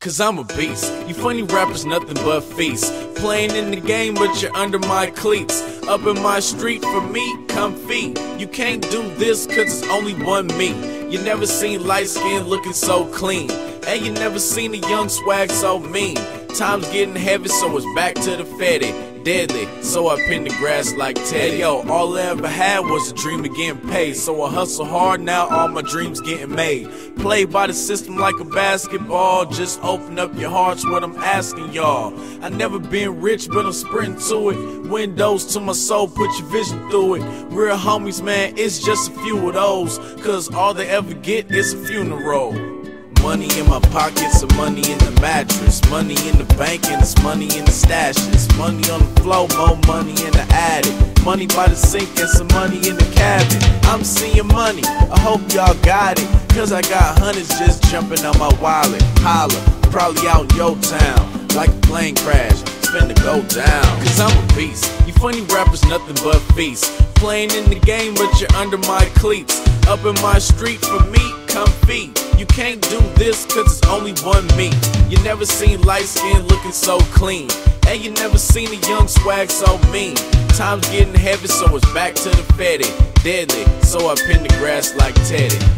Cause I'm a beast. You funny rappers, nothing but feast. Playing in the game, but you're under my cleats. Up in my street, for me, comfy. You can't do this, cause it's only one me. You never seen light skin looking so clean. And you never seen a young swag so mean. Time's getting heavy, so it's back to the fetty deadly. So I pinned the grass like Teddy. Yo, all I ever had was a dream of getting paid. So I hustle hard now, all my dreams getting made. Play by the system like a basketball. Just open up your hearts, what I'm asking y'all. I never been rich, but I'm sprinting to it. Windows to my soul, put your vision through it. Real homies, man, it's just a few of those. Cause all they ever get is a funeral. Money in my pockets some money in the mattress. Money in the bank and it's money in the stashes. Money on the floor, more money in the attic. Money by the sink and some money in the cabin. I'm seeing money, I hope y'all got it. Cause I got hundreds just jumping on my wallet. Holla, probably out in your town. Like a plane crash, finna go down. Cause I'm a beast. You funny rappers, nothing but feast. Playing in the game, but you're under my cleats. Up in my street for me, comfy. You can't do this cause it's only one me. You never seen light skin looking so clean. And you never seen a young swag so mean. Time's getting heavy, so it's back to the fetty. Deadly, so I pin the grass like Teddy.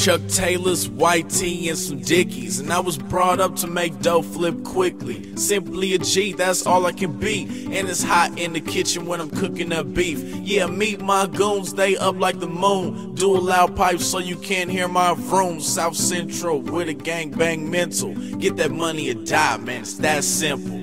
Chuck Taylor's, white tee, and some Dickies. And I was brought up to make dough flip quickly. Simply a G, that's all I can be. And it's hot in the kitchen when I'm cooking up beef. Yeah, meet my goons, they up like the moon. Do a loud pipe so you can't hear my vroom. South Central with a gang bang mental. Get that money or die, man, it's that simple.